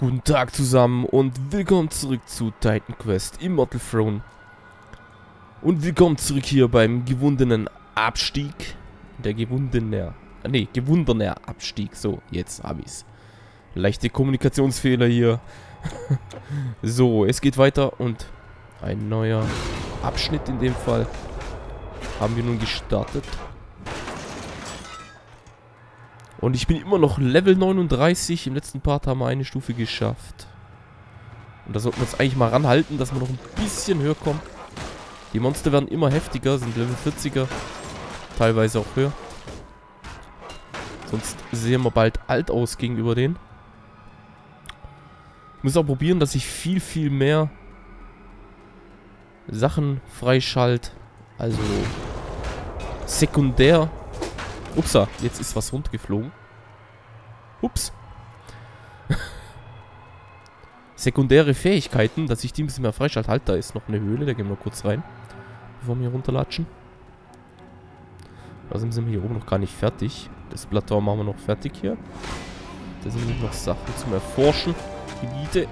Guten Tag zusammen und willkommen zurück zu Titan Quest Immortal Throne. Und willkommen zurück hier beim gewundenen Abstieg. Der gewundene, nee, gewundener Abstieg. So, jetzt hab ich's. Leichte Kommunikationsfehler hier. so, es geht weiter und ein neuer Abschnitt in dem Fall haben wir nun gestartet. Und ich bin immer noch Level 39. Im letzten Part haben wir eine Stufe geschafft. Und da sollten wir uns eigentlich mal ranhalten, dass wir noch ein bisschen höher kommen. Die Monster werden immer heftiger, sind Level 40er. Teilweise auch höher. Sonst sehen wir bald alt aus gegenüber denen. Ich muss auch probieren, dass ich viel, viel mehr Sachen freischalte. Also sekundär Upsa, jetzt ist was runtergeflogen. Ups. Sekundäre Fähigkeiten, dass ich die ein bisschen mehr freischalte. Halt, da ist noch eine Höhle, da gehen wir kurz rein. Bevor wir hier runterlatschen. Außerdem sind wir hier oben noch gar nicht fertig. Das Plateau machen wir noch fertig hier. Da sind noch Sachen zum Erforschen. Gebiete.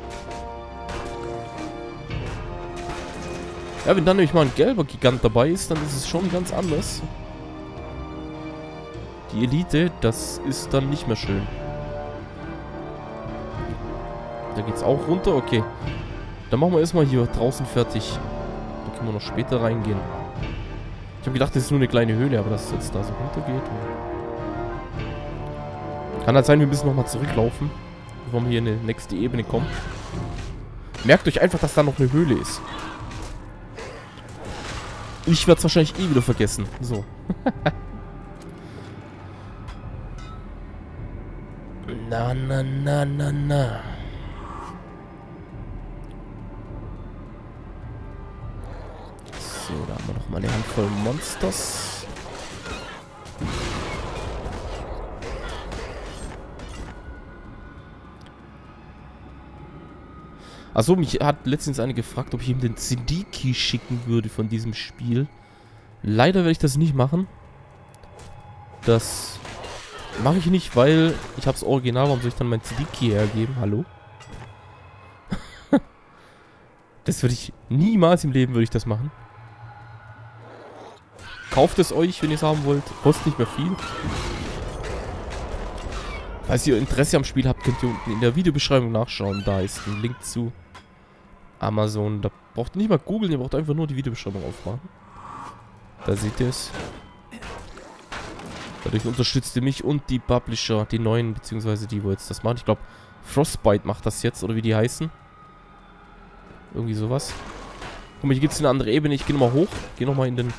Ja, wenn dann nämlich mal ein gelber Gigant dabei ist, dann ist es schon ganz anders. Die Elite, das ist dann nicht mehr schön. Da geht's auch runter? Okay. Dann machen wir erstmal hier draußen fertig. Da können wir noch später reingehen. Ich habe gedacht, das ist nur eine kleine Höhle, aber dass es jetzt da so runtergeht. Kann halt sein, wir müssen nochmal zurücklaufen, bevor wir hier in die nächste Ebene kommen. Merkt euch einfach, dass da noch eine Höhle ist. Ich werde es wahrscheinlich eh wieder vergessen. So. Na, na, na, na, na. So, da haben wir noch mal eine Handvoll Monsters. Achso, mich hat letztens eine gefragt, ob ich ihm den CD-Key schicken würde von diesem Spiel. Leider werde ich das nicht machen. Das Mache ich nicht, weil ich habe das Original. Warum soll ich dann mein CD-Key hergeben? Hallo? das würde ich... Niemals im Leben würde ich das machen. Kauft es euch, wenn ihr es haben wollt. Kostet nicht mehr viel. Falls ihr Interesse am Spiel habt, könnt ihr unten in der Videobeschreibung nachschauen. Da ist ein Link zu Amazon. Da braucht ihr nicht mal googeln, ihr braucht einfach nur die Videobeschreibung aufmachen. Da seht ihr es. Dadurch unterstützt ihr mich und die Publisher, die neuen, beziehungsweise die, wo jetzt das machen. Ich glaube, Frostbite macht das jetzt, oder wie die heißen. Irgendwie sowas. Guck mal, hier gibt es eine andere Ebene. Ich gehe nochmal hoch. Gehe nochmal in den...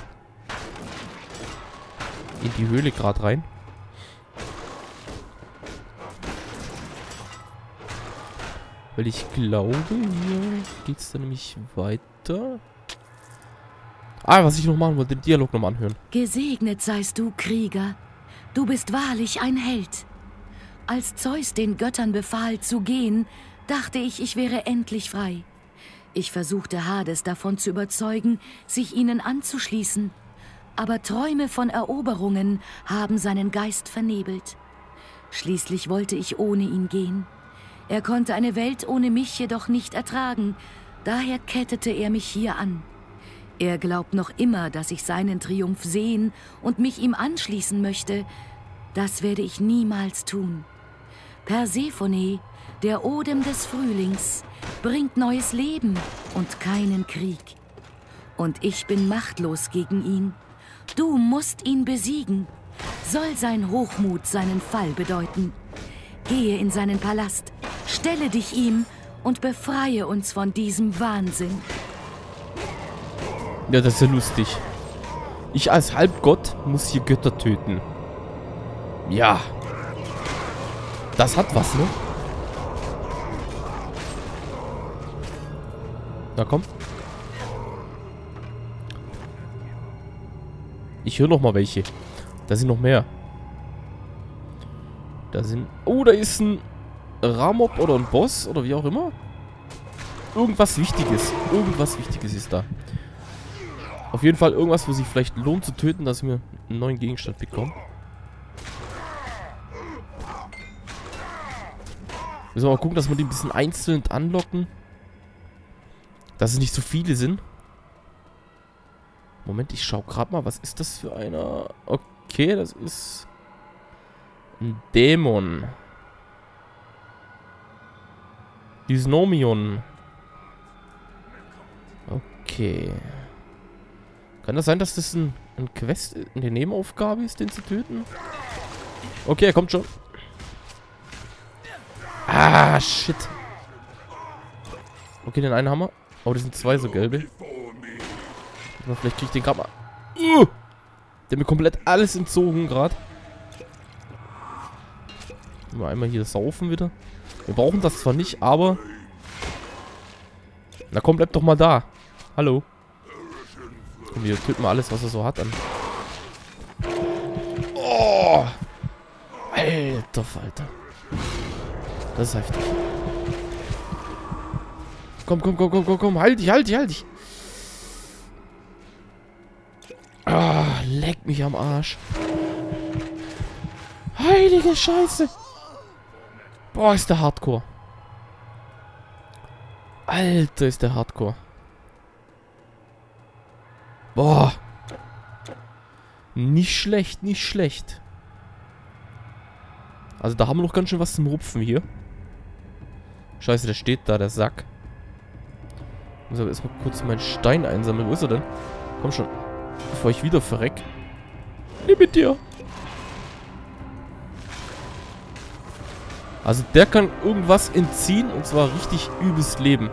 In die Höhle gerade rein. Weil ich glaube, hier geht es dann nämlich weiter. Ah, was ich noch machen wollte, den Dialog nochmal anhören. Gesegnet seist du, Krieger, Du bist wahrlich ein Held. Als Zeus den Göttern befahl zu gehen, dachte ich, ich wäre endlich frei. Ich versuchte Hades davon zu überzeugen, sich ihnen anzuschließen, aber Träume von Eroberungen haben seinen Geist vernebelt. Schließlich wollte ich ohne ihn gehen. Er konnte eine Welt ohne mich jedoch nicht ertragen, daher kettete er mich hier an. Er glaubt noch immer, dass ich seinen Triumph sehen und mich ihm anschließen möchte. Das werde ich niemals tun. Persephone, der Odem des Frühlings, bringt neues Leben und keinen Krieg. Und ich bin machtlos gegen ihn. Du musst ihn besiegen. Soll sein Hochmut seinen Fall bedeuten. Gehe in seinen Palast, stelle dich ihm und befreie uns von diesem Wahnsinn. Ja, das ist ja lustig. Ich als Halbgott muss hier Götter töten. Ja. Das hat was, ne? Na komm. Ich höre noch mal welche. Da sind noch mehr. Da sind... Oh, da ist ein Ramob oder ein Boss oder wie auch immer. Irgendwas Wichtiges. Irgendwas Wichtiges ist da. Auf jeden Fall irgendwas, wo sich vielleicht lohnt zu töten, dass wir einen neuen Gegenstand bekommen. Müssen wir mal gucken, dass wir die ein bisschen einzeln anlocken. Dass es nicht so viele sind. Moment, ich schau gerade mal, was ist das für einer? Okay, das ist ein Dämon. Dysnomion. Okay. Kann das sein, dass das ein, ein Quest, eine Nebenaufgabe ist, den zu töten? Okay, er kommt schon. Ah, shit. Okay, den einen haben wir. Oh, das sind zwei so gelbe. Vielleicht kriege ich den gerade mal. Uh, der mir komplett alles entzogen gerade. Mal einmal hier saufen wieder. Wir brauchen das zwar nicht, aber... Na komm, bleib doch mal da. Hallo. Komm, wir töten mal alles, was er so hat an. Oh! Alter Falter. Das ist heftig. Komm, komm, komm, komm, komm, komm. Halt dich, halt dich, halt dich. Ah, leck mich am Arsch. Heilige Scheiße. Boah, ist der Hardcore. Alter, ist der Hardcore. Boah. Nicht schlecht, nicht schlecht. Also da haben wir noch ganz schön was zum Rupfen hier. Scheiße, der steht da, der Sack. Ich muss aber erstmal kurz meinen Stein einsammeln. Wo ist er denn? Komm schon. Bevor ich wieder verreck. Nimm mit dir. Also der kann irgendwas entziehen und zwar richtig übelst Leben.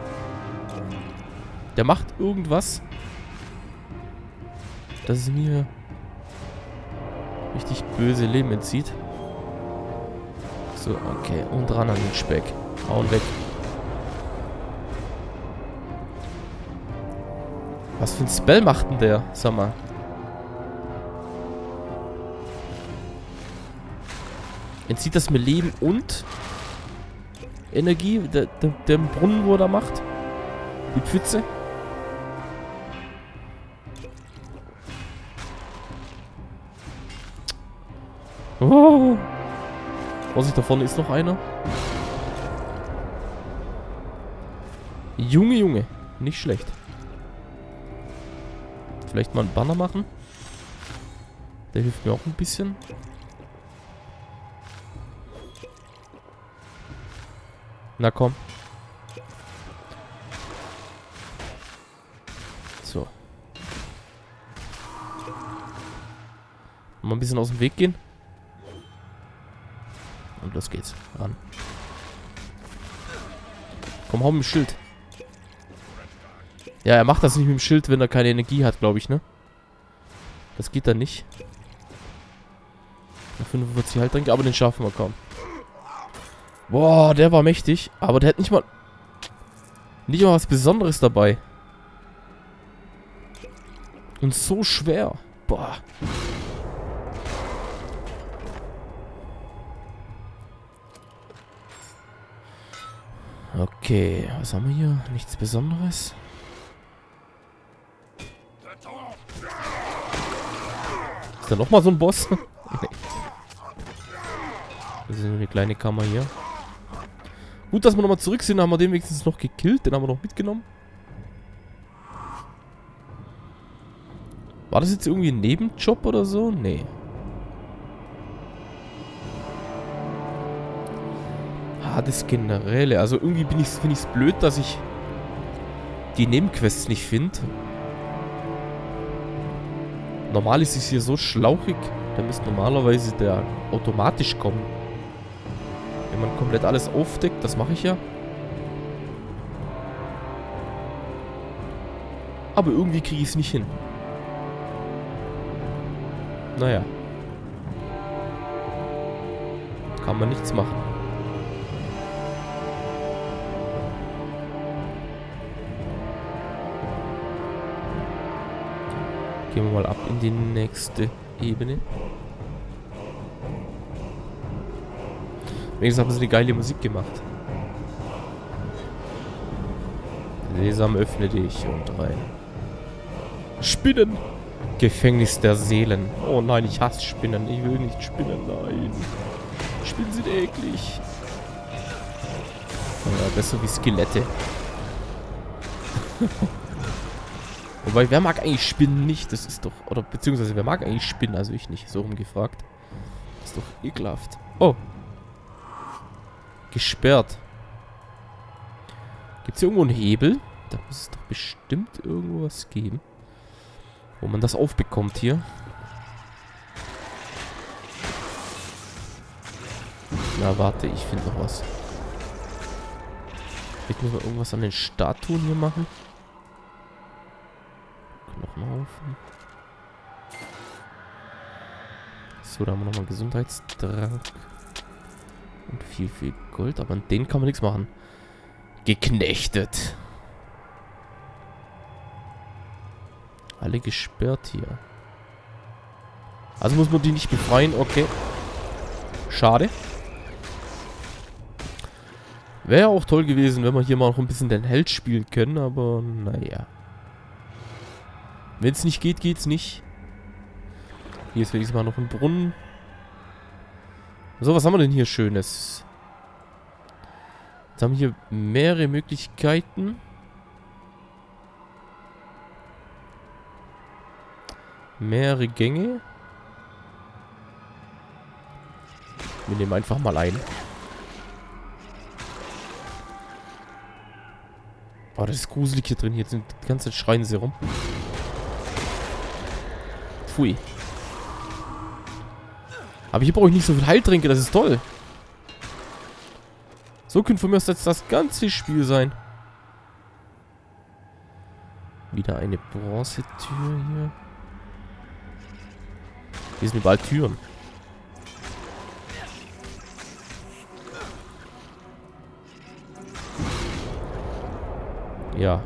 Der macht irgendwas, dass es mir richtig böse Leben entzieht. So, okay. Und ran an den Speck. Hauen weg. Was für ein Spell macht denn der? Sag mal. Entzieht das mir Leben und Energie? Der, der, der Brunnen, wo er da macht? Die Pfütze? Vorsicht, da vorne ist noch einer. Junge, Junge. Nicht schlecht. Vielleicht mal einen Banner machen. Der hilft mir auch ein bisschen. Na komm. So. Mal ein bisschen aus dem Weg gehen. Los geht's. Ran. Komm, hau mit dem Schild. Ja, er macht das nicht mit dem Schild, wenn er keine Energie hat, glaube ich, ne? Das geht dann nicht. 45 Halttränke, aber den schaffen wir kaum. Boah, der war mächtig. Aber der hat nicht mal... Nicht mal was Besonderes dabei. Und so schwer. Boah. Okay, was haben wir hier? Nichts Besonderes. Ist da nochmal so ein Boss? Das ist nur eine kleine Kammer hier. Gut, dass wir nochmal zurück sind. Haben wir den wenigstens noch gekillt. Den haben wir noch mitgenommen. War das jetzt irgendwie ein Nebenjob oder so? Nee. Das Generelle. Also irgendwie bin ich, finde ich es blöd, dass ich die Nebenquests nicht finde. Normal ist es hier so schlauchig. Da müsste normalerweise der automatisch kommen. Wenn man komplett alles aufdeckt, das mache ich ja. Aber irgendwie kriege ich es nicht hin. Naja. Kann man nichts machen. Gehen wir mal ab in die nächste Ebene. Wenigstens haben sie eine geile Musik gemacht. Sesam, öffne dich und rein. Spinnen! Gefängnis der Seelen. Oh nein, ich hasse Spinnen. Ich will nicht spinnen, nein. Spinnen sind eklig. Besser wie Skelette. Wobei, wer mag eigentlich Spinnen nicht? Das ist doch... Oder beziehungsweise, wer mag eigentlich Spinnen? Also ich nicht. So rumgefragt. Ist doch ekelhaft. Oh. Gesperrt. Gibt es hier irgendwo einen Hebel? Da muss es doch bestimmt irgendwo was geben. Wo man das aufbekommt hier. Na, warte, ich finde noch was. Ich muss mal irgendwas an den Statuen hier machen. Knochenhaufen. So, da haben wir nochmal Gesundheitstrank. Und viel, viel Gold. Aber an den kann man nichts machen. Geknechtet. Alle gesperrt hier. Also muss man die nicht befreien. Okay. Schade. Wäre auch toll gewesen, wenn wir hier mal noch ein bisschen den Held spielen können, aber naja. Wenn es nicht geht, geht's nicht. Hier ist wenigstens mal noch ein Brunnen. So, was haben wir denn hier Schönes? Jetzt haben wir hier mehrere Möglichkeiten. Mehrere Gänge. Wir nehmen einfach mal ein. Oh, das ist gruselig hier drin. Hier sind die ganze Zeit schreien sie rum. Pfui. Aber hier brauche ich nicht so viel Heiltränke. Das ist toll. So könnte von mir aus jetzt das ganze Spiel sein. Wieder eine Bronzetür hier. Hier sind überall Türen. Ja.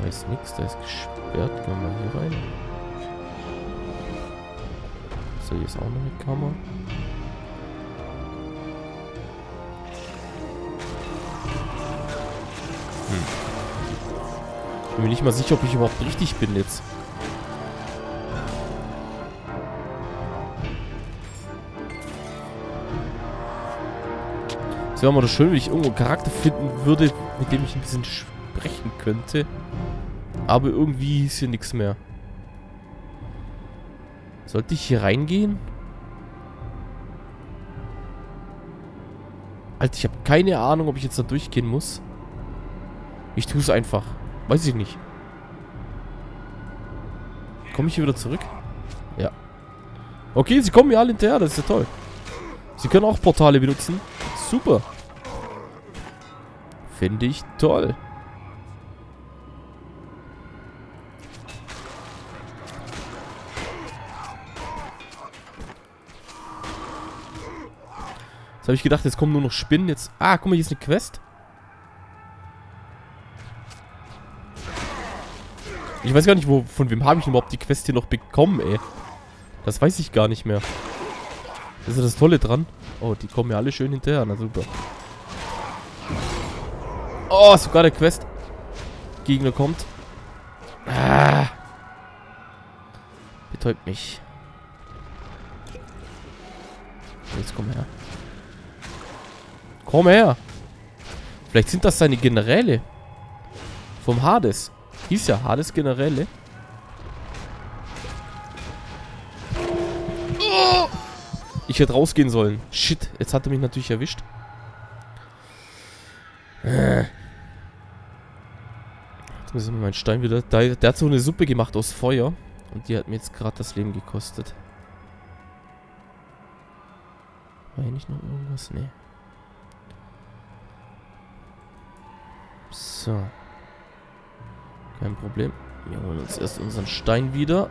Da ist nichts, da ist gesperrt. Gehen wir mal hier rein. So, hier ist auch noch eine Kammer. Hm. Ich bin mir nicht mal sicher, ob ich überhaupt richtig bin jetzt. Es wäre mal schön, wenn ich irgendwo einen Charakter finden würde, mit dem ich ein bisschen sprechen könnte. Aber irgendwie ist hier nichts mehr. Sollte ich hier reingehen? Alter, ich habe keine Ahnung, ob ich jetzt da durchgehen muss. Ich tue es einfach. Weiß ich nicht. Komme ich hier wieder zurück? Ja. Okay, sie kommen mir alle hinterher. Das ist ja toll. Sie können auch Portale benutzen. Super. Finde ich toll. Habe ich gedacht, jetzt kommen nur noch Spinnen. Jetzt. Ah, guck mal, hier ist eine Quest. Ich weiß gar nicht, wo, von wem habe ich überhaupt die Quest hier noch bekommen, ey. Das weiß ich gar nicht mehr. Das ist das Tolle dran. Oh, die kommen mir alle schön hinterher. Na super. Oh, sogar der Quest. Gegner kommt. Ah. Betäubt mich. Jetzt komm her. Komm her. Vielleicht sind das seine Generäle. Vom Hades. Hieß ja Hades Generäle. Ich hätte rausgehen sollen. Shit, jetzt hat er mich natürlich erwischt. Jetzt müssen wir meinen Stein wieder... Der, der hat so eine Suppe gemacht aus Feuer. Und die hat mir jetzt gerade das Leben gekostet. War hier nicht noch irgendwas? Nee. So. Kein Problem. Wir holen uns erst unseren Stein wieder.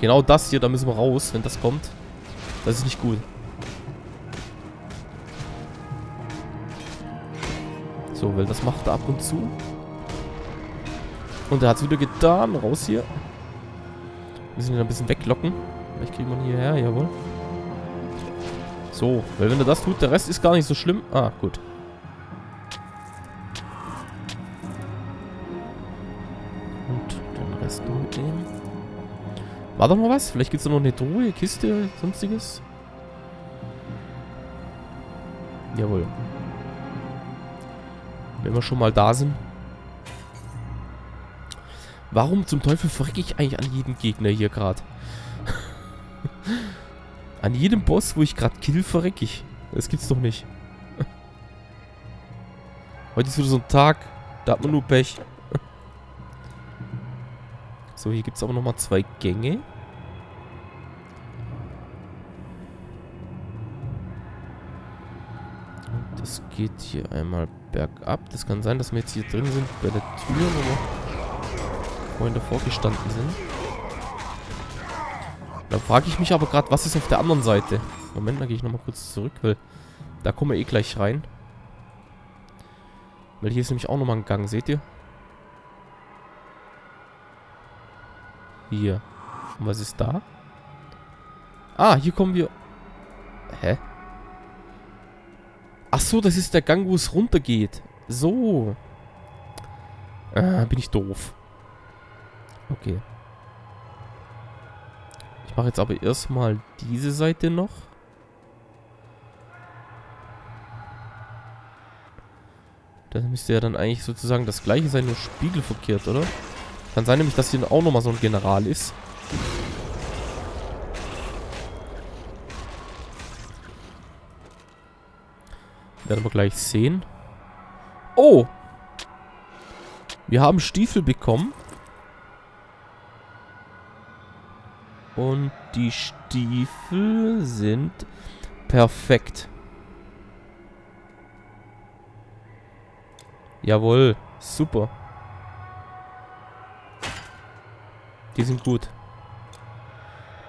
Genau das hier, da müssen wir raus, wenn das kommt. Das ist nicht gut. So, weil das macht er ab und zu. Und er hat es wieder getan. Raus hier. Müssen ihn ein bisschen weglocken. Vielleicht kriegt man hierher, jawohl. So, weil wenn er das tut, der Rest ist gar nicht so schlimm. Ah, gut. War da noch was? Vielleicht gibt es noch eine Truhe, Kiste, sonstiges. Jawohl. Wenn wir schon mal da sind. Warum zum Teufel verrecke ich eigentlich an jeden Gegner hier gerade? an jedem Boss, wo ich gerade kill, verrecke ich. Das gibt's doch nicht. Heute ist wieder so ein Tag, da hat man nur Pech. so, hier gibt es aber nochmal zwei Gänge. Geht hier einmal bergab. Das kann sein, dass wir jetzt hier drin sind bei der Tür, wo wir vorhin davor gestanden sind. Da frage ich mich aber gerade, was ist auf der anderen Seite? Moment, da gehe ich nochmal kurz zurück, weil da kommen wir eh gleich rein. Weil hier ist nämlich auch nochmal ein Gang, seht ihr? Hier. Und was ist da? Ah, hier kommen wir... Hä? Ach so, das ist der Gang, wo es runtergeht. So. Ah, bin ich doof. Okay. Ich mache jetzt aber erstmal diese Seite noch. Das müsste ja dann eigentlich sozusagen das gleiche sein, nur spiegelverkehrt, oder? Kann sein nämlich, dass hier auch nochmal so ein General ist. Werden wir gleich sehen. Oh! Wir haben Stiefel bekommen. Und die Stiefel sind perfekt. Jawohl, super. Die sind gut.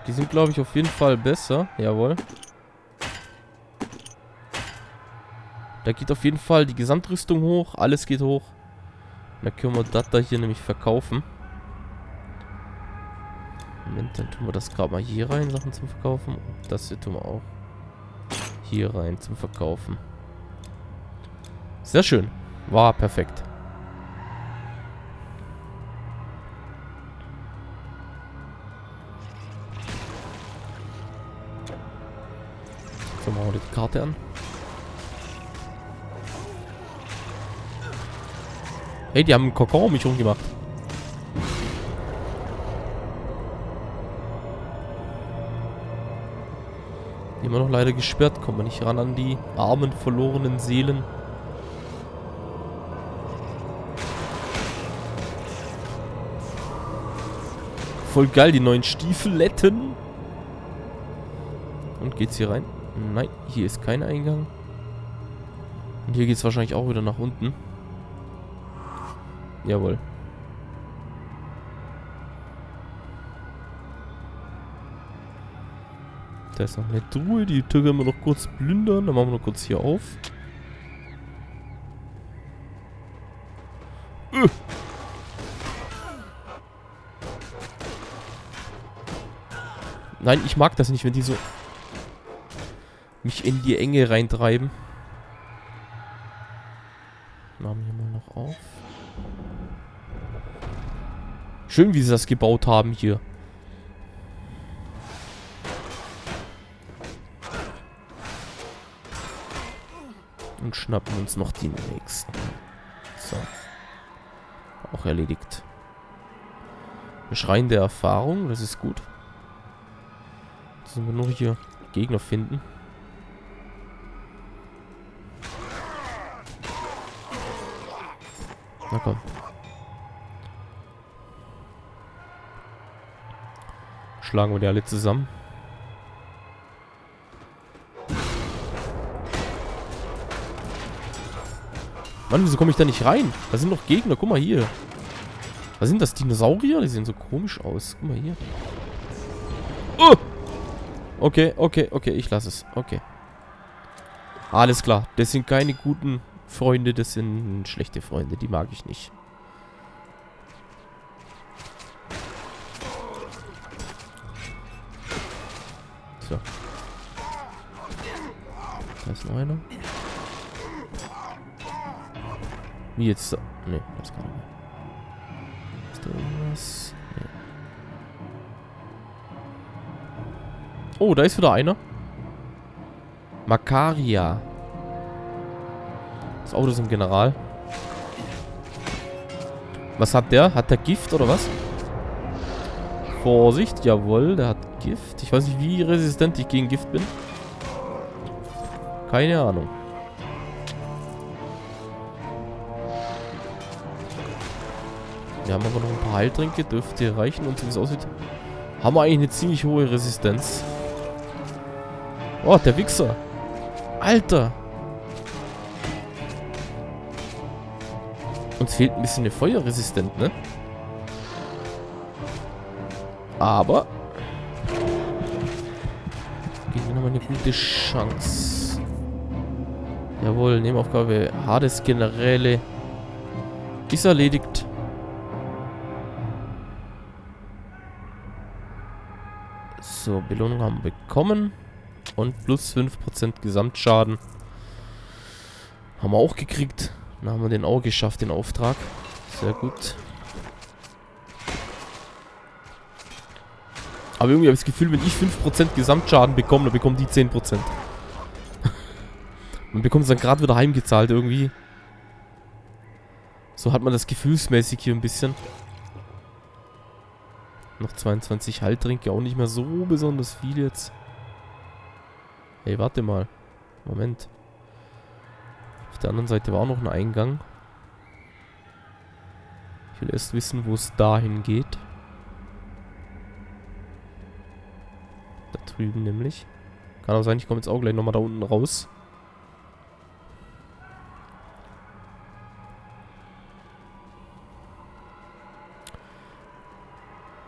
Die sind, glaube ich, auf jeden Fall besser. Jawohl. Da geht auf jeden Fall die Gesamtrüstung hoch. Alles geht hoch. Dann können wir das da hier nämlich verkaufen. Moment, dann tun wir das gerade mal hier rein, Sachen zum Verkaufen. Und das hier tun wir auch hier rein zum Verkaufen. Sehr schön. War perfekt. So, machen wir die Karte an. Hey, die haben einen Kokon um mich rumgemacht. Immer noch leider gesperrt. Kommen wir nicht ran an die armen, verlorenen Seelen. Voll geil, die neuen Stiefeletten. Und geht's hier rein? Nein, hier ist kein Eingang. Und hier geht's wahrscheinlich auch wieder nach unten. Jawohl. Da ist noch eine Truhe. Die Tür können wir noch kurz plündern. Dann machen wir noch kurz hier auf. Äh. Nein, ich mag das nicht, wenn die so mich in die Enge reintreiben. Machen wir mal noch auf. Schön, wie sie das gebaut haben hier. Und schnappen uns noch die nächsten. So. Auch erledigt. Schrein der Erfahrung, das ist gut. Jetzt müssen wir nur hier Gegner finden. Na komm. Schlagen wir die alle zusammen. Mann, wieso komme ich da nicht rein? Da sind noch Gegner. Guck mal hier. Was sind das? Dinosaurier? Die sehen so komisch aus. Guck mal hier. Oh! Okay, okay, okay. Ich lasse es. Okay. Alles klar. Das sind keine guten Freunde. Das sind schlechte Freunde. Die mag ich nicht. So. Da ist noch einer. Wie jetzt? Ne, das kann nicht. Ist da irgendwas? Nee. Oh, da ist wieder einer. Makaria. Das Auto ist ein General. Was hat der? Hat der Gift oder was? Vorsicht, jawohl, der hat Gift. Ich weiß nicht, wie resistent ich gegen Gift bin. Keine Ahnung. Wir haben aber noch ein paar Heiltränke, dürfte reichen und so wie es aussieht, haben wir eigentlich eine ziemlich hohe Resistenz. Oh, der Wichser. Alter. Uns fehlt ein bisschen eine Feuerresistent, ne? Aber eine gute Chance. Jawohl, Nebenaufgabe Hades Generäle ist erledigt. So, Belohnung haben wir bekommen. Und plus 5% Gesamtschaden. Haben wir auch gekriegt. Dann haben wir den auch geschafft, den Auftrag. Sehr gut. Aber irgendwie habe ich das Gefühl, wenn ich 5% Gesamtschaden bekomme, dann bekommen die 10%. man bekommt es dann gerade wieder heimgezahlt irgendwie. So hat man das gefühlsmäßig hier ein bisschen. Noch 22 Haltrinke, auch nicht mehr so besonders viel jetzt. Hey, warte mal. Moment. Auf der anderen Seite war auch noch ein Eingang. Ich will erst wissen, wo es dahin geht. Drüben nämlich. Kann auch sein, ich komme jetzt auch gleich nochmal da unten raus.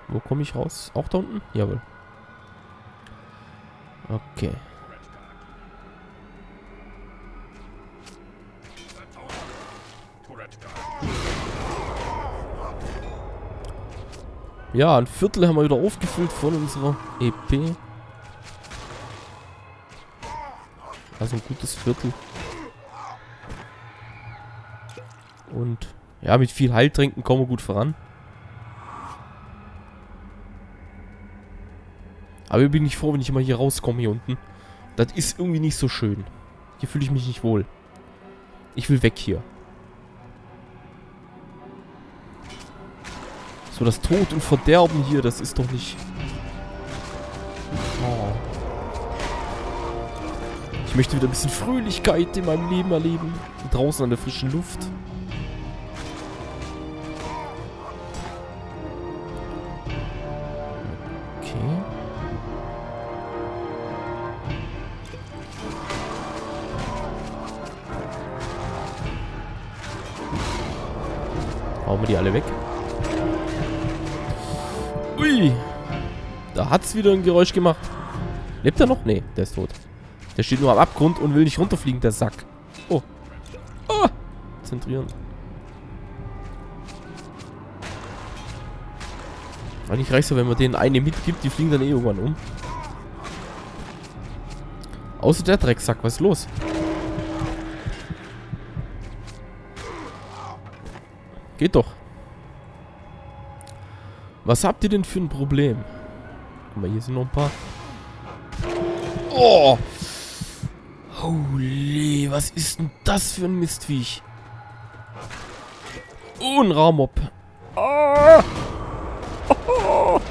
Wo komme ich raus? Auch da unten? Jawohl. Okay. Ja, ein Viertel haben wir wieder aufgefüllt von unserer EP. Also ein gutes Viertel. Und ja, mit viel Heiltränken kommen wir gut voran. Aber ich bin nicht froh, wenn ich immer hier rauskomme hier unten. Das ist irgendwie nicht so schön. Hier fühle ich mich nicht wohl. Ich will weg hier. So, das Tod und Verderben hier, das ist doch nicht... Oh. Ich möchte wieder ein bisschen Fröhlichkeit in meinem Leben erleben. Draußen an der frischen Luft. Hauen wir die alle weg. Ui. Da hat's wieder ein Geräusch gemacht. Lebt er noch? Nee, der ist tot. Der steht nur am Abgrund und will nicht runterfliegen, der Sack. Oh. Oh. Zentrieren. Eigentlich reicht es ja, wenn man denen eine mitgibt, die fliegen dann eh irgendwann um. Außer der Drecksack, was ist los? Geht doch. Was habt ihr denn für ein Problem? Guck mal, hier sind noch ein paar. Oh! Holy, was ist denn das für ein Mistviech? Oh, ein Raummob. Oh! Oh!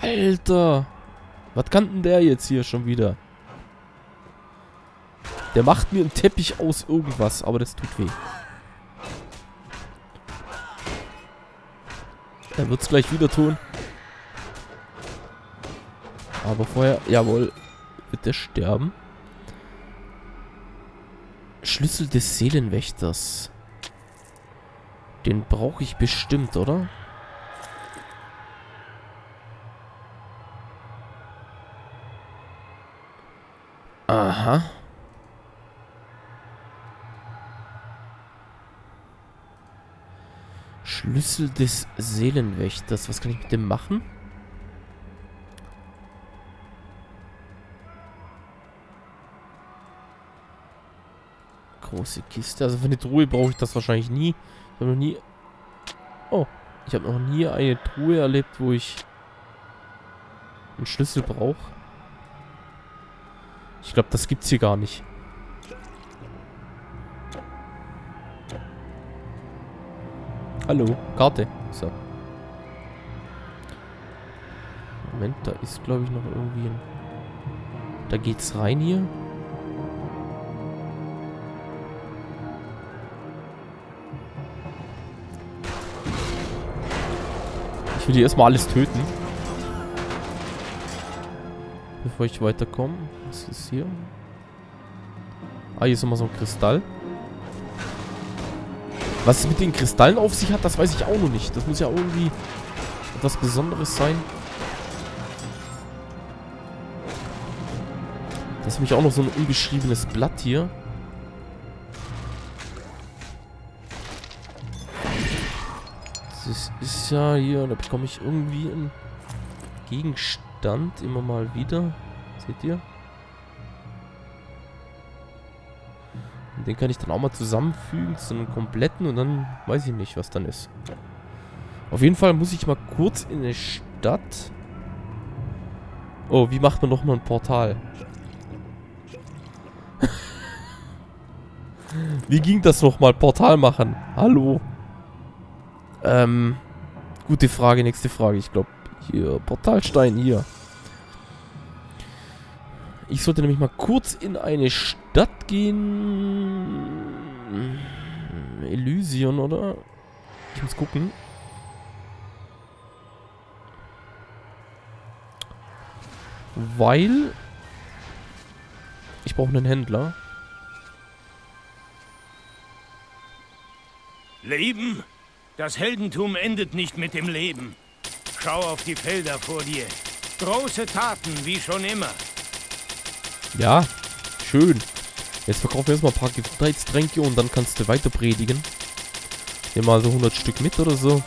Alter! Was kann denn der jetzt hier schon wieder? Der macht mir einen Teppich aus irgendwas, aber das tut weh. Er wird es gleich wieder tun. Aber vorher, jawohl, wird er sterben. Schlüssel des Seelenwächters. Den brauche ich bestimmt, oder? Aha. Schlüssel des Seelenwächters. Was kann ich mit dem machen? große Kiste. Also für eine Truhe brauche ich das wahrscheinlich nie. Ich habe noch nie... Oh, ich habe noch nie eine Truhe erlebt, wo ich einen Schlüssel brauche. Ich glaube, das gibt's hier gar nicht. Hallo, Karte. So. Moment, da ist glaube ich noch irgendwie ein... Da geht's rein hier. Will hier erstmal alles töten. Bevor ich weiterkomme. Was ist hier? Ah, hier ist nochmal so ein Kristall. Was es mit den Kristallen auf sich hat, das weiß ich auch noch nicht. Das muss ja irgendwie etwas Besonderes sein. Das ist nämlich auch noch so ein unbeschriebenes Blatt hier. Ist ja hier, da bekomme ich irgendwie einen Gegenstand immer mal wieder. Seht ihr? Und den kann ich dann auch mal zusammenfügen zu einem kompletten und dann weiß ich nicht, was dann ist. Auf jeden Fall muss ich mal kurz in eine Stadt. Oh, wie macht man nochmal ein Portal? wie ging das nochmal? Portal machen. Hallo. Ähm, gute Frage, nächste Frage. Ich glaube, hier, Portalstein, hier. Ich sollte nämlich mal kurz in eine Stadt gehen. Elysion, oder? Ich muss gucken. Weil... Ich brauche einen Händler. Leben? Das Heldentum endet nicht mit dem Leben. Schau auf die Felder vor dir. Große Taten, wie schon immer. Ja, schön. Jetzt verkaufen wir erstmal ein paar Gesundheitstränke und dann kannst du weiter predigen. Nimm mal so 100 Stück mit oder so.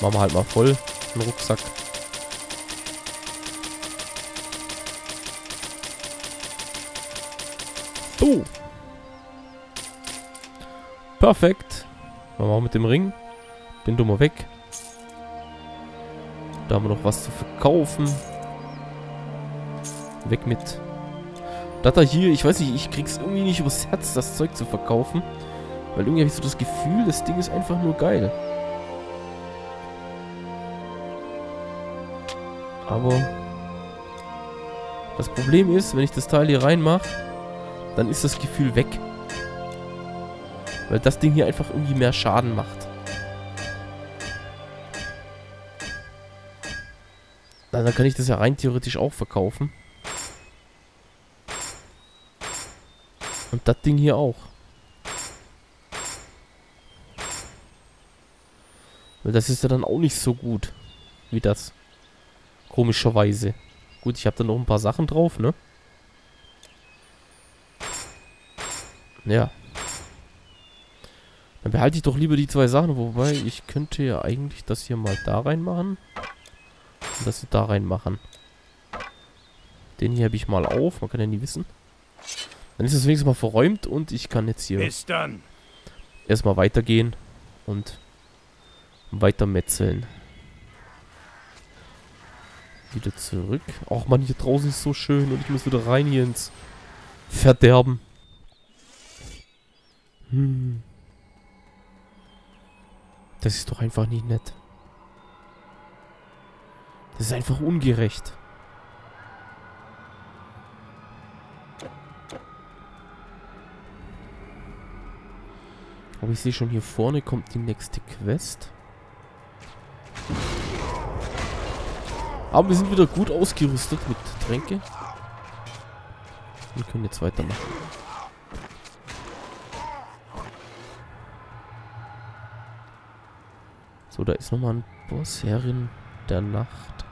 Machen wir halt mal voll den Rucksack. Perfekt. Machen wir auch mit dem Ring. Bin dummer weg. Da haben wir noch was zu verkaufen. Weg mit. Das da hier, ich weiß nicht, ich krieg's irgendwie nicht übers Herz, das Zeug zu verkaufen. Weil irgendwie habe ich so das Gefühl, das Ding ist einfach nur geil. Aber das Problem ist, wenn ich das Teil hier reinmache, dann ist das Gefühl weg. Weil das Ding hier einfach irgendwie mehr Schaden macht. Na, dann kann ich das ja rein theoretisch auch verkaufen. Und das Ding hier auch. Weil das ist ja dann auch nicht so gut. Wie das. Komischerweise. Gut, ich habe da noch ein paar Sachen drauf, ne? Ja. Dann behalte ich doch lieber die zwei Sachen. Wobei, ich könnte ja eigentlich das hier mal da reinmachen. Und das da reinmachen. Den hier habe ich mal auf. Man kann ja nie wissen. Dann ist es wenigstens mal verräumt und ich kann jetzt hier erstmal weitergehen und weiter metzeln. Wieder zurück. Ach man, hier draußen ist so schön und ich muss wieder rein hier ins Verderben. Hm. Das ist doch einfach nicht nett. Das ist einfach ungerecht. Aber ich sehe schon, hier vorne kommt die nächste Quest. Aber wir sind wieder gut ausgerüstet mit Tränke. Wir können jetzt weitermachen. So, da ist nochmal ein Boss. Herrin der Nacht.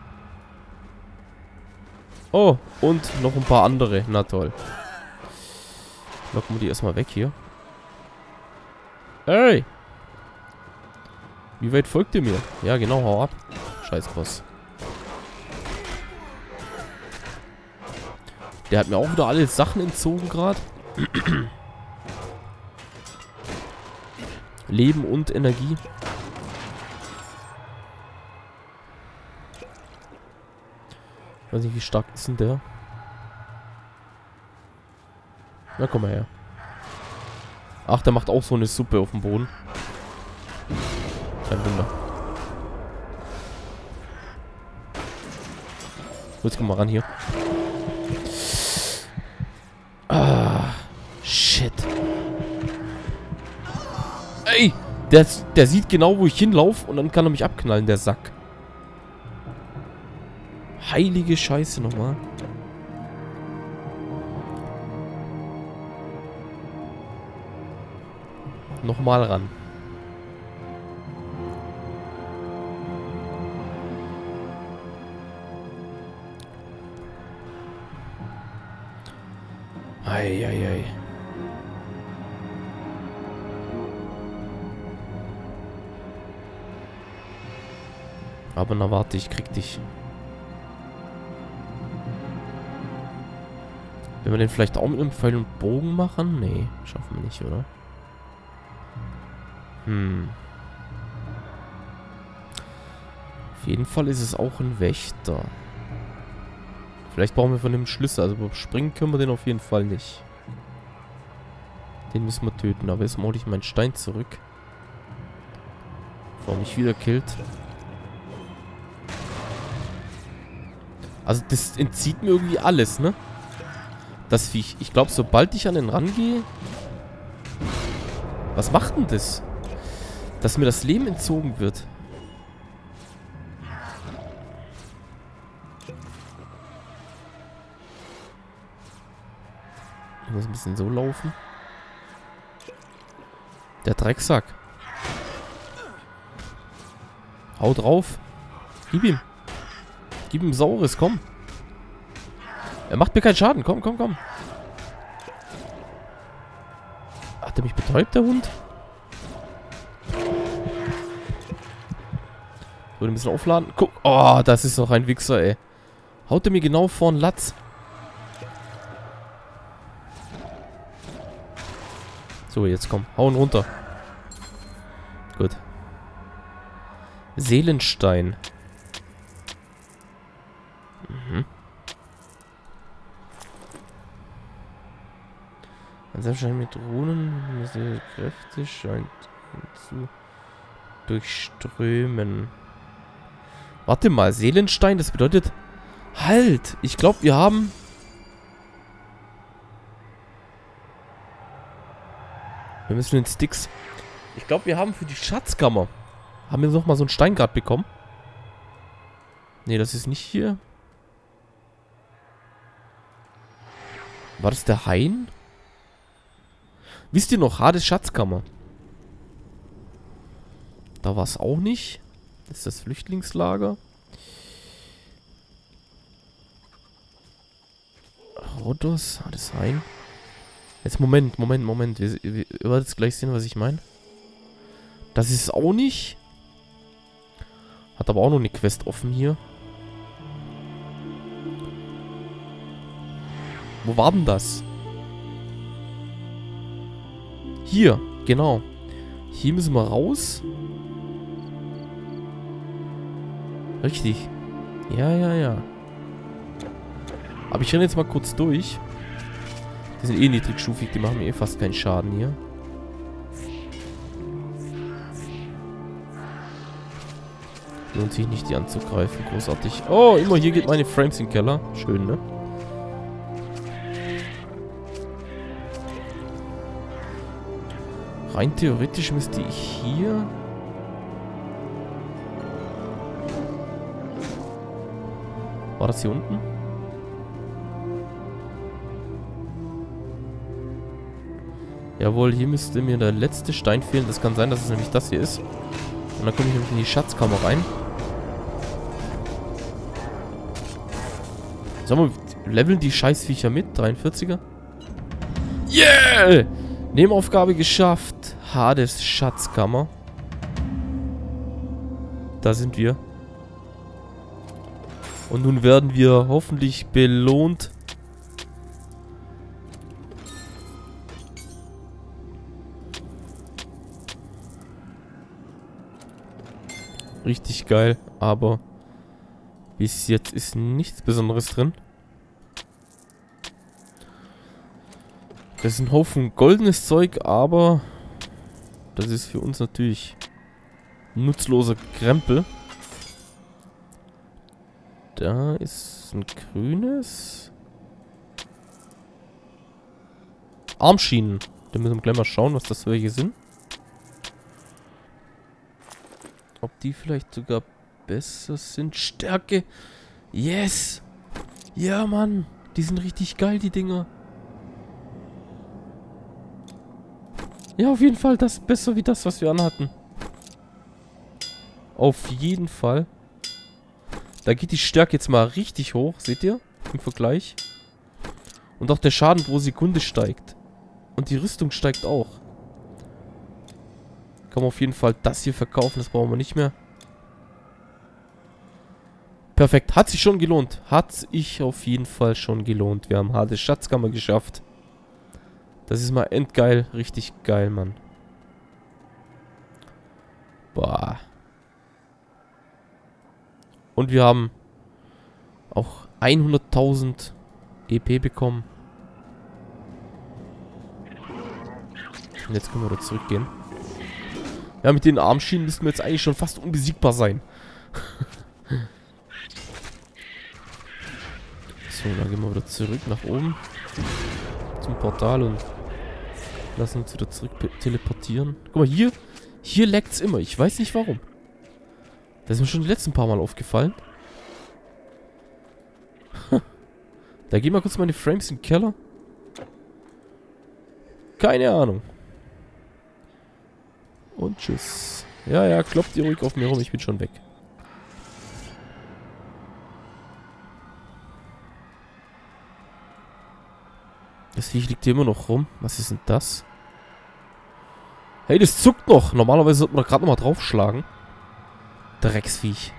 Oh, und noch ein paar andere. Na toll. Locken wir die erstmal weg hier. Ey! Wie weit folgt ihr mir? Ja, genau, hau ab. Scheiß Boss. Der hat mir auch wieder alle Sachen entzogen gerade. Leben und Energie. Weiß nicht, wie stark ist denn der? Na, komm mal her. Ach, der macht auch so eine Suppe auf dem Boden. Kein Wunder. Jetzt komm mal ran hier. Ah, shit. Ey, der, der sieht genau, wo ich hinlaufe und dann kann er mich abknallen, der Sack. Heilige Scheiße nochmal. Nochmal ran. Eieiei. Aber na warte, ich krieg dich. Wenn wir den vielleicht auch mit einem Pfeil und Bogen machen? Nee, schaffen wir nicht, oder? Hm. Auf jeden Fall ist es auch ein Wächter. Vielleicht brauchen wir von dem Schlüssel. Also springen können wir den auf jeden Fall nicht. Den müssen wir töten. Aber jetzt morde ich meinen Stein zurück. Bevor mich wieder killt. Also das entzieht mir irgendwie alles, ne? Das Viech. Ich glaube, sobald ich an den rangehe... Was macht denn das? Dass mir das Leben entzogen wird. Ich muss ein bisschen so laufen. Der Drecksack. Hau drauf. Gib ihm. Gib ihm Saures, komm. Er macht mir keinen Schaden. Komm, komm, komm. Hat er mich betäubt, der Hund? So, ein bisschen aufladen. Guck. Oh, das ist doch ein Wichser, ey. Haut er mir genau vor den Latz. So, jetzt komm. Hauen runter. Gut. Seelenstein. Selbstschein mit Runen, sehr kräftig, scheint zu durchströmen. Warte mal, Seelenstein, das bedeutet... Halt! Ich glaube, wir haben... Wir müssen den Sticks... Ich glaube, wir haben für die Schatzkammer... Haben wir nochmal so einen Stein gerade bekommen? Ne, das ist nicht hier. War das der Hain? Wisst ihr noch, Hades Schatzkammer? Da war es auch nicht. Das ist das Flüchtlingslager. Rhodos, Hades Hain. Jetzt Moment, Moment, Moment. Wir, wir, ihr werdet gleich sehen, was ich meine. Das ist auch nicht. Hat aber auch noch eine Quest offen hier. Wo war denn das? Hier, genau. Hier müssen wir raus. Richtig. Ja, ja, ja. Aber ich renne jetzt mal kurz durch. Die sind eh niedrigstufig, die machen mir eh fast keinen Schaden hier. Lohnt sich nicht, die anzugreifen. Großartig. Oh, immer hier geht meine Frames in den Keller. Schön, ne? Rein theoretisch müsste ich hier... War das hier unten? Jawohl, hier müsste mir der letzte Stein fehlen. Das kann sein, dass es nämlich das hier ist. Und dann komme ich nämlich in die Schatzkammer rein. Sollen wir leveln die Scheißviecher mit? 43er? Yeah! Nebenaufgabe geschafft. Hades Schatzkammer. Da sind wir. Und nun werden wir hoffentlich belohnt. Richtig geil, aber bis jetzt ist nichts Besonderes drin. Das ist ein Haufen goldenes Zeug, aber das ist für uns natürlich nutzloser Krempel. Da ist ein grünes. Armschienen. Da müssen wir gleich mal schauen, was das welche sind. Ob die vielleicht sogar besser sind. Stärke. Yes. Ja, Mann. Die sind richtig geil, die Dinger. Ja, auf jeden Fall das besser wie das, was wir anhatten. Auf jeden Fall. Da geht die Stärke jetzt mal richtig hoch, seht ihr? Im Vergleich. Und auch der Schaden pro Sekunde steigt. Und die Rüstung steigt auch. Kann man auf jeden Fall das hier verkaufen, das brauchen wir nicht mehr. Perfekt, hat sich schon gelohnt. Hat sich auf jeden Fall schon gelohnt. Wir haben harte Schatzkammer geschafft. Das ist mal endgeil. Richtig geil, Mann. Boah. Und wir haben auch 100.000 EP bekommen. Und jetzt können wir da zurückgehen. Ja, mit den Armschienen müssten wir jetzt eigentlich schon fast unbesiegbar sein. so, dann gehen wir wieder zurück nach oben. Zum Portal und lassen uns wieder zurück teleportieren. Guck mal, hier, hier leckt es immer. Ich weiß nicht warum. Das ist mir schon die letzten paar Mal aufgefallen. da gehen wir kurz meine Frames in den Keller. Keine Ahnung. Und tschüss. Ja, ja, kloppt ihr ruhig auf mir rum, ich bin schon weg. Das Viech liegt hier immer noch rum. Was ist denn das? Hey, das zuckt noch. Normalerweise sollte man gerade nochmal draufschlagen. Drecksviech.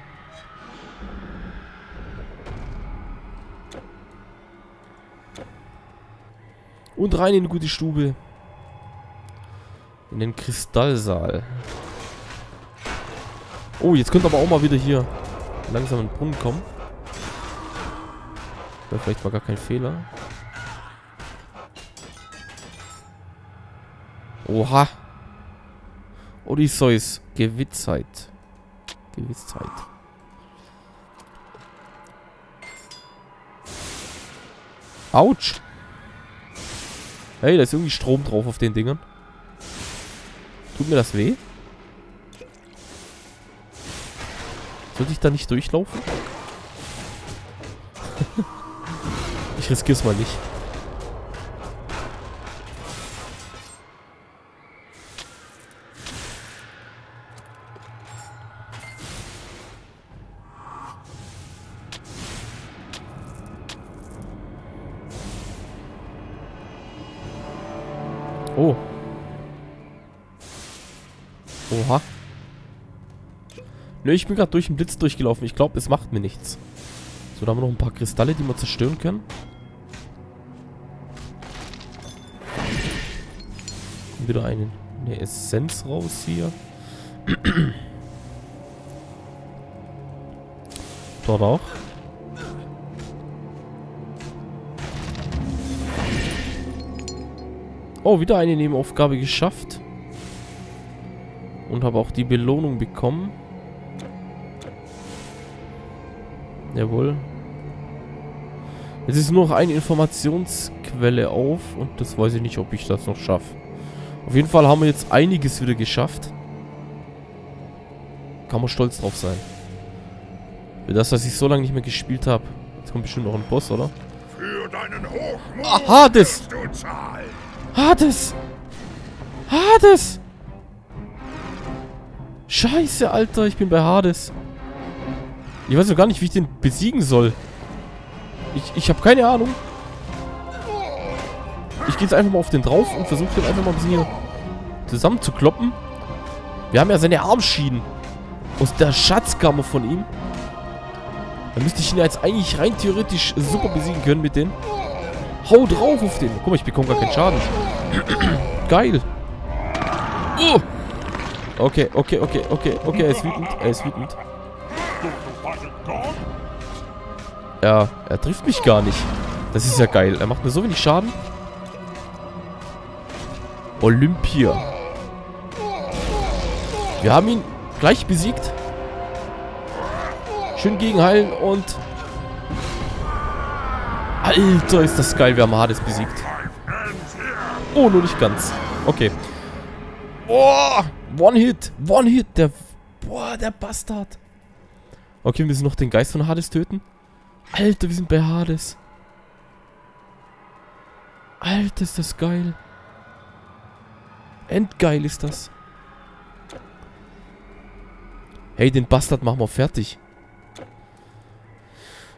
Und rein in die gute Stube. In den Kristallsaal. Oh, jetzt könnte aber auch mal wieder hier langsam ein Brunnen kommen. Wäre vielleicht mal gar kein Fehler. Oha. Odysseus Gewissheit. Gewissheit. Autsch. Hey, da ist irgendwie Strom drauf auf den Dingern. Tut mir das weh? Sollte ich da nicht durchlaufen? ich riskiere es mal nicht. Nö, ich bin gerade durch den Blitz durchgelaufen. Ich glaube, es macht mir nichts. So, da haben wir noch ein paar Kristalle, die wir zerstören können. Und wieder eine, eine Essenz raus hier. Dort auch. Oh, wieder eine Nebenaufgabe geschafft. Und habe auch die Belohnung bekommen. Jawohl. Jetzt ist nur noch eine Informationsquelle auf. Und das weiß ich nicht, ob ich das noch schaffe. Auf jeden Fall haben wir jetzt einiges wieder geschafft. Kann man stolz drauf sein. Für das, was ich so lange nicht mehr gespielt habe. Jetzt kommt bestimmt noch ein Boss, oder? Für deinen Hochmut ah, Hades! Hades! Hades! Scheiße, Alter, ich bin bei Hades. Ich weiß noch gar nicht, wie ich den besiegen soll. Ich, ich habe keine Ahnung. Ich gehe jetzt einfach mal auf den drauf und versuche den einfach mal ein bisschen hier zusammenzukloppen. Wir haben ja seine Armschienen. Aus der Schatzkammer von ihm. Dann müsste ich ihn jetzt eigentlich rein theoretisch super besiegen können mit denen. Hau drauf auf den. Guck mal, ich bekomme gar keinen Schaden. Geil. Uh. Okay, okay, okay, okay, okay, er ist wütend, er ist wütend. Ja, er trifft mich gar nicht. Das ist ja geil. Er macht mir so wenig Schaden. Olympia. Wir haben ihn gleich besiegt. Schön gegenheilen und... Alter, ist das geil. Wir haben Hades besiegt. Oh, nur nicht ganz. Okay. Boah, One-Hit. One-Hit. Der... Boah, der Bastard. Okay, wir müssen noch den Geist von Hades töten. Alter, wir sind bei Hades. Alter, ist das geil. Endgeil ist das. Hey, den Bastard machen wir fertig.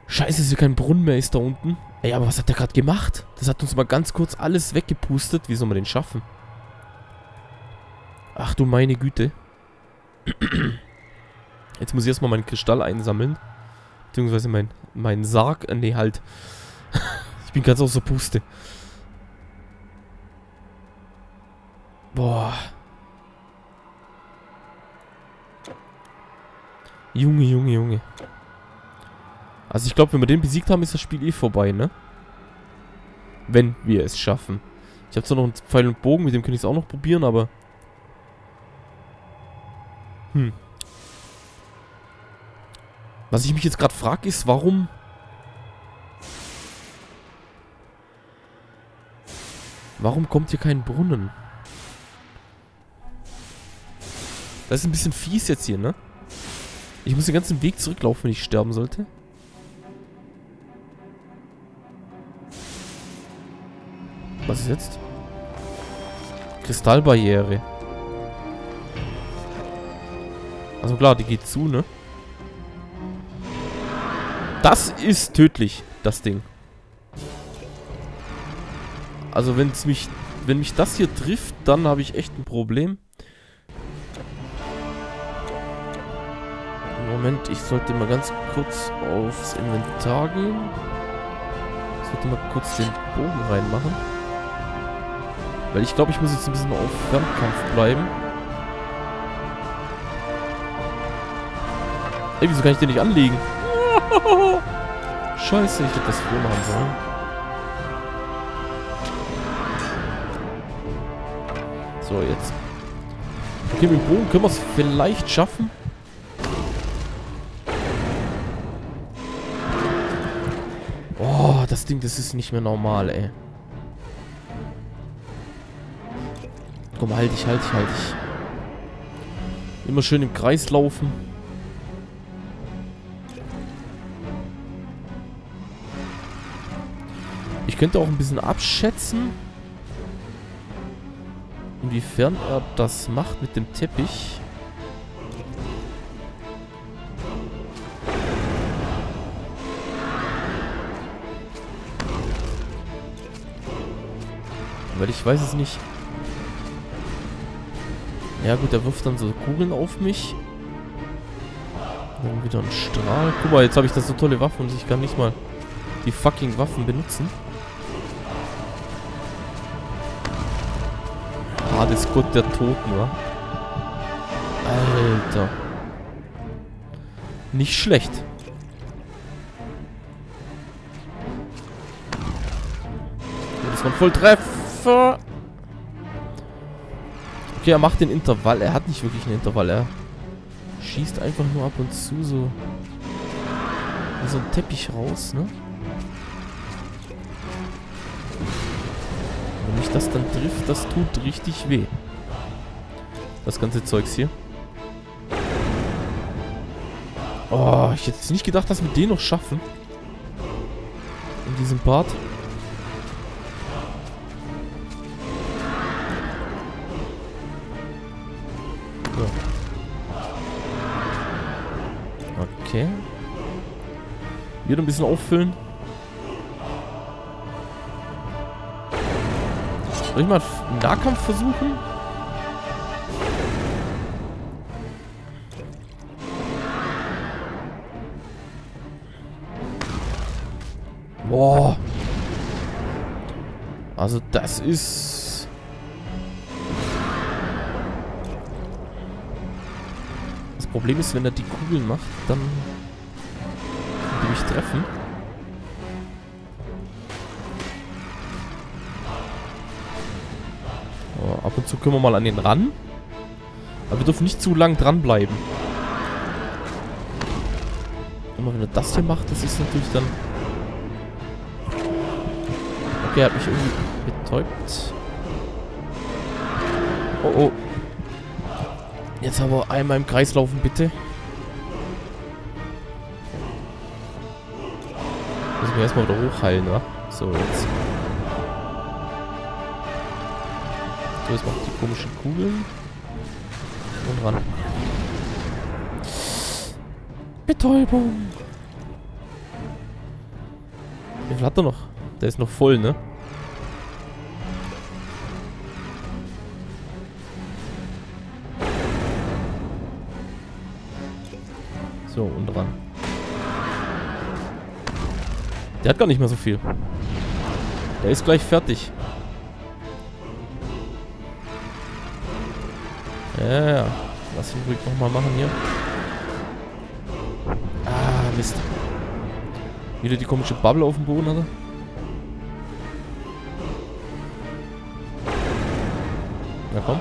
Scheiße, dass hier kein Brunnen mehr ist da unten. Ey, aber was hat der gerade gemacht? Das hat uns mal ganz kurz alles weggepustet. Wie soll man den schaffen? Ach du meine Güte. Jetzt muss ich erstmal meinen Kristall einsammeln. Beziehungsweise mein, mein Sarg. Äh, nee, halt. ich bin ganz außer Puste. Boah. Junge, Junge, Junge. Also ich glaube, wenn wir den besiegt haben, ist das Spiel eh vorbei, ne? Wenn wir es schaffen. Ich habe zwar noch einen Pfeil und Bogen, mit dem kann ich es auch noch probieren, aber... Hm. Was ich mich jetzt gerade frage, ist, warum... Warum kommt hier kein Brunnen? Das ist ein bisschen fies jetzt hier, ne? Ich muss den ganzen Weg zurücklaufen, wenn ich sterben sollte. Was ist jetzt? Kristallbarriere. Also klar, die geht zu, ne? Das ist tödlich, das Ding. Also wenn es mich, wenn mich das hier trifft, dann habe ich echt ein Problem. Moment, ich sollte mal ganz kurz aufs Inventar gehen. Ich sollte mal kurz den Bogen reinmachen. Weil ich glaube, ich muss jetzt ein bisschen auf Fernkampf bleiben. Ey, wieso kann ich den nicht anlegen? Scheiße, ich hätte das früher machen sollen. So, jetzt. Okay, mit dem Bogen können wir es vielleicht schaffen. Oh, das Ding, das ist nicht mehr normal, ey. Komm, halt dich, halt dich, halt dich. Immer schön im Kreis laufen. Könnte auch ein bisschen abschätzen, inwiefern er das macht mit dem Teppich. Weil ich weiß es nicht. Ja gut, er wirft dann so Kugeln auf mich. Dann wieder ein Strahl. Guck mal, jetzt habe ich das so tolle Waffen und ich kann nicht mal die fucking Waffen benutzen. Ah, das Gott der Toten, wa? Alter. Nicht schlecht. Das war ein Volltreffer. Okay, er macht den Intervall. Er hat nicht wirklich einen Intervall. Er schießt einfach nur ab und zu so so ein Teppich raus, ne? Mich das dann trifft, das tut richtig weh. Das ganze Zeugs hier. Oh, ich hätte nicht gedacht, dass wir den noch schaffen. In diesem Part. Okay. Wieder ein bisschen auffüllen. Soll ich mal einen Nahkampf versuchen? Boah. Also das ist Problem ist, wenn er die Kugeln macht, dann die mich treffen. Können wir mal an den ran. Aber wir dürfen nicht zu lang dranbleiben. Immer wenn er das hier macht, das ist natürlich dann... Okay, er hat mich irgendwie betäubt. Oh, oh. Jetzt aber einmal im Kreis laufen, bitte. Müssen wir erstmal wieder hochheilen, wa? So, jetzt. So, jetzt macht die komischen Kugeln. Und ran. Betäubung. Wie viel hat er noch? Der ist noch voll, ne? So, und ran. Der hat gar nicht mehr so viel. Der ist gleich fertig. Ja, ja. Lass ihn ruhig nochmal machen hier. Ah, Mist. Wieder die komische Bubble auf dem Boden, hat er? Na komm.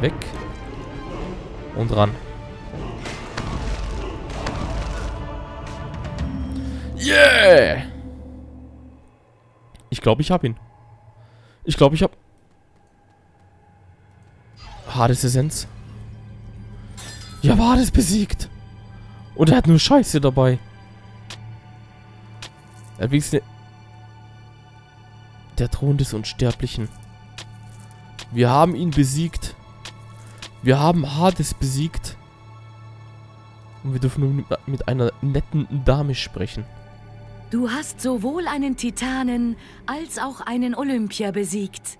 Weg. Und ran. Yeah! Ich glaube, ich habe ihn. Ich glaube, ich habe... Hades Essenz. Ja, war Hades besiegt. Und er hat nur Scheiße dabei. Er wies ne Der Thron des Unsterblichen. Wir haben ihn besiegt. Wir haben Hades besiegt. Und wir dürfen nun mit einer netten Dame sprechen. Du hast sowohl einen Titanen als auch einen Olympia besiegt.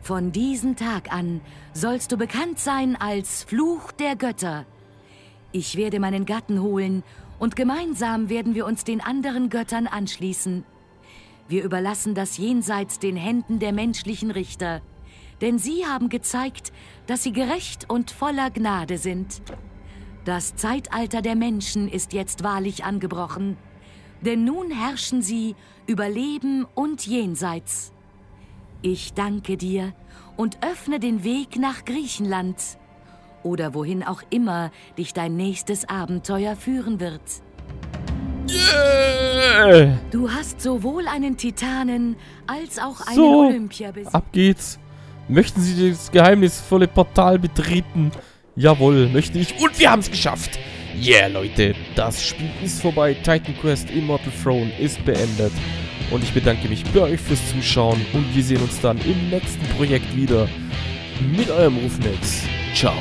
Von diesem Tag an sollst du bekannt sein als Fluch der Götter. Ich werde meinen Gatten holen und gemeinsam werden wir uns den anderen Göttern anschließen. Wir überlassen das Jenseits den Händen der menschlichen Richter, denn sie haben gezeigt, dass sie gerecht und voller Gnade sind. Das Zeitalter der Menschen ist jetzt wahrlich angebrochen denn nun herrschen sie über Leben und Jenseits. Ich danke dir und öffne den Weg nach Griechenland oder wohin auch immer dich dein nächstes Abenteuer führen wird. Yeah! Du hast sowohl einen Titanen als auch einen so, Olympia besiegt. Ab geht's. Möchten Sie das geheimnisvolle Portal betreten? Jawohl, möchte ich. Und wir haben es geschafft. Yeah, Leute, das Spiel ist vorbei. Titan Quest Immortal Throne ist beendet. Und ich bedanke mich bei euch fürs Zuschauen und wir sehen uns dann im nächsten Projekt wieder mit eurem Rufnex. Ciao.